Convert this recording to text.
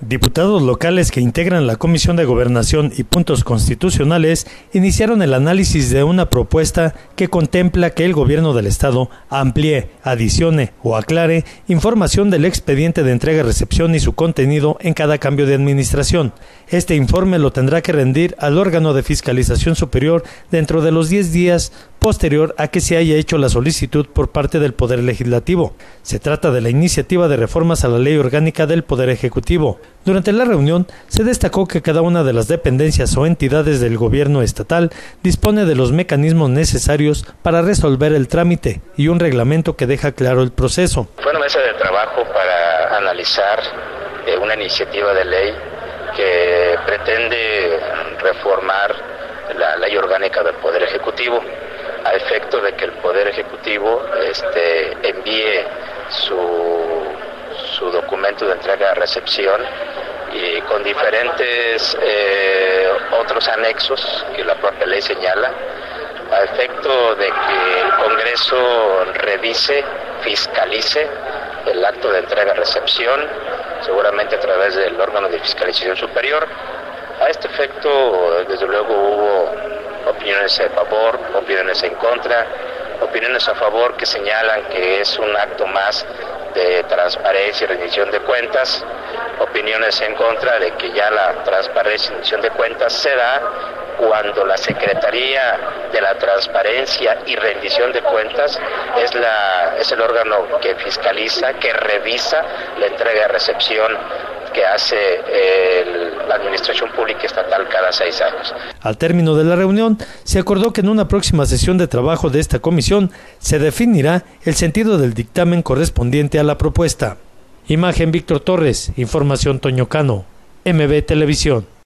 Diputados locales que integran la Comisión de Gobernación y Puntos Constitucionales iniciaron el análisis de una propuesta que contempla que el gobierno del Estado amplíe, adicione o aclare información del expediente de entrega-recepción y su contenido en cada cambio de administración. Este informe lo tendrá que rendir al órgano de fiscalización superior dentro de los 10 días posterior a que se haya hecho la solicitud por parte del Poder Legislativo. Se trata de la iniciativa de reformas a la ley orgánica del Poder Ejecutivo. Durante la reunión se destacó que cada una de las dependencias o entidades del gobierno estatal dispone de los mecanismos necesarios para resolver el trámite y un reglamento que deja claro el proceso. Fue una mesa de trabajo para analizar eh, una iniciativa de ley que pretende reformar la ley orgánica del Poder Ejecutivo a efecto de que el Poder Ejecutivo este, envíe su, su documento de entrega-recepción y con diferentes eh, otros anexos que la propia ley señala, a efecto de que el Congreso revise, fiscalice el acto de entrega-recepción, seguramente a través del órgano de fiscalización superior. A este efecto, desde luego, hubo opiniones a favor, opiniones en contra, opiniones a favor que señalan que es un acto más de transparencia y rendición de cuentas, opiniones en contra de que ya la transparencia y rendición de cuentas se da cuando la Secretaría de la Transparencia y Rendición de Cuentas es, la, es el órgano que fiscaliza, que revisa la entrega de recepción que hace la Administración Pública Estatal cada seis años. Al término de la reunión, se acordó que en una próxima sesión de trabajo de esta comisión se definirá el sentido del dictamen correspondiente a la propuesta. Imagen Víctor Torres, información Toño Cano, MB Televisión.